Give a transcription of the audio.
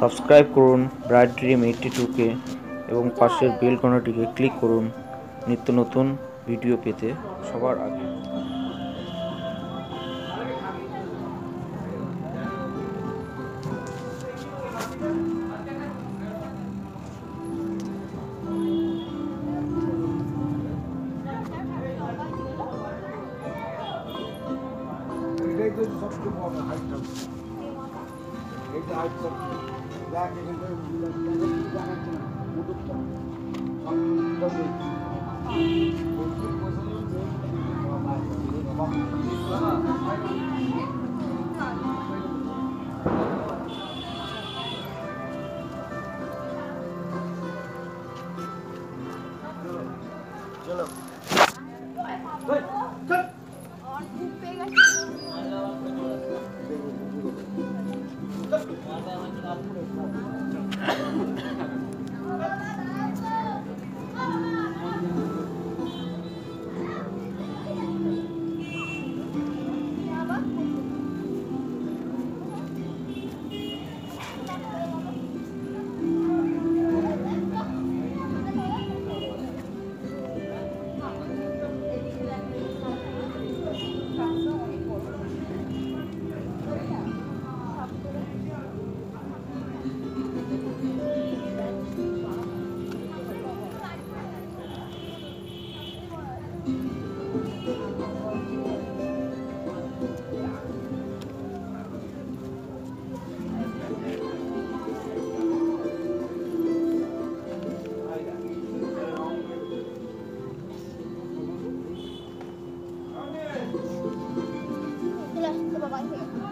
Subscribe করুন bright dream eighty টুকে এবং পাশের বেল কোনাটিকে ক্লিক করুন। নিত্য নতুন ভিডিও পেতে সবার আগে। Hello. One.